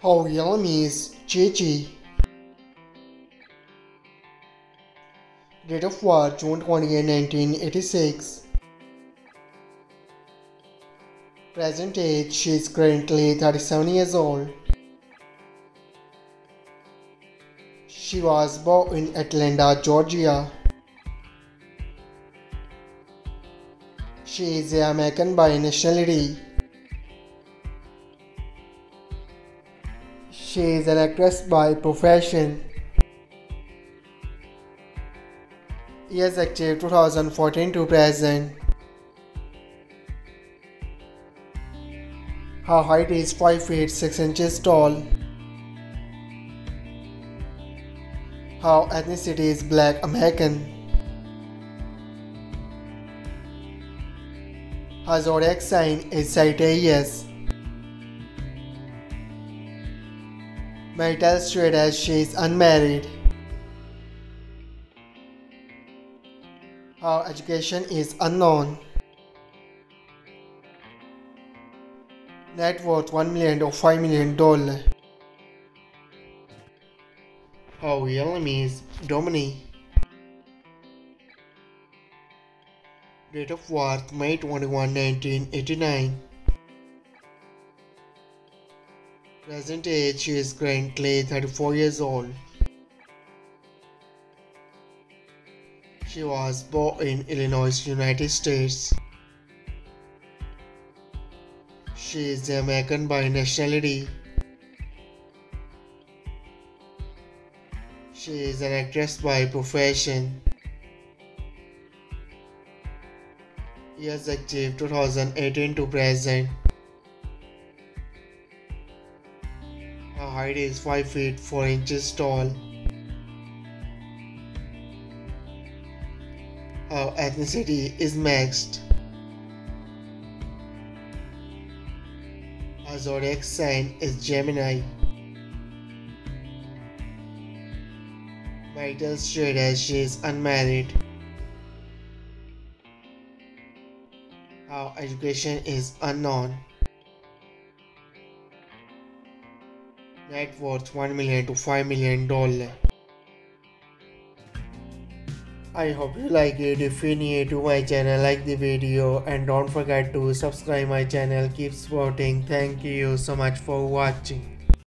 How young is Chichi? Date of birth June 28, 1986. Present age she is currently 37 years old. She was born in Atlanta, Georgia. She is American by nationality. She is an actress by profession. Years active 2014 to present. Her height is 5 feet 6 inches tall. Her ethnicity is black American. Her zodiac sign is Sagittarius. Marital status she is unmarried. Her education is unknown. Net worth 1 million or 5 million dollar. Her real name is Domini. Date of birth May 21, 1989. Present age she is currently 34 years old. She was born in Illinois, United States. She is American by nationality. She is an actress by profession. Years active 2018 to present. Her height is 5 feet 4 inches tall. Her ethnicity is mixed. Her zodiac sign is Gemini. Marital status she is unmarried. Her education is unknown. Net worth 1 million to 5 million dollar. I hope you like it. If you're new to my channel, like the video and don't forget to subscribe my channel. Keep supporting. Thank you so much for watching.